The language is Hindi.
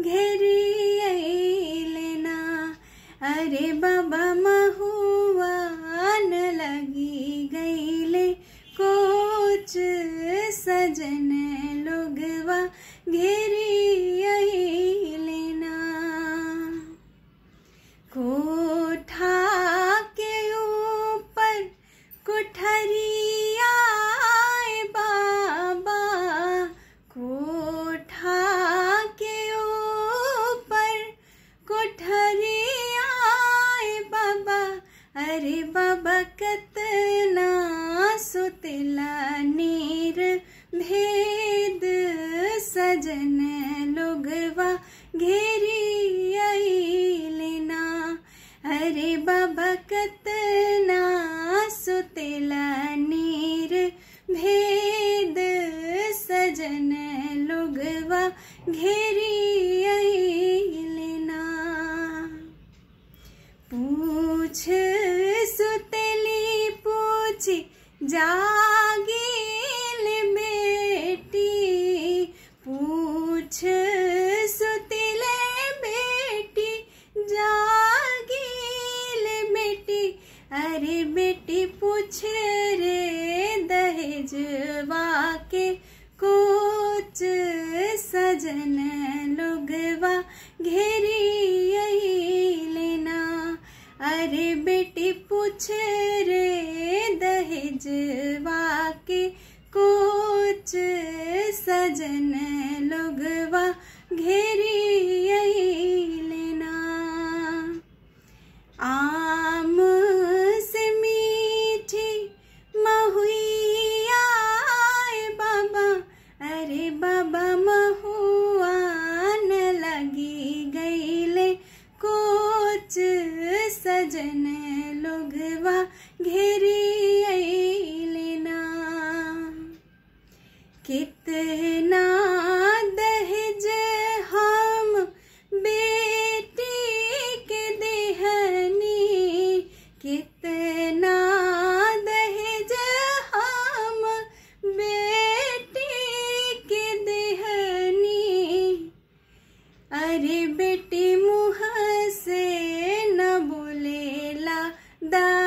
घेरी लेना। अरे बाबा महुआ न लगी गईले। कोच सजन लोगवा घेरी लेना। कोठा के ऊपर कोठरिया अरे बाबा कतना सुतला नीर। भेद सजन लोगवा घेरी लेना अरे बाबा कतना सुतला नीर। भेद सजन लोगवा घेरी जागिल बेटी पूछ सुतले बेटी जागिल बेटी अरे बेटी, पूछ रे दहेजवा के कोच सजन लोगवा घेरी सजन लोगवा घेरी लेना आम से मीठी महुआ बाबा। अरे बाबा महुआ न लगी गईले। कोच सजन लोगवा घेरी लेना कितना अरे बेटी मुँह से न बोलेला दामाद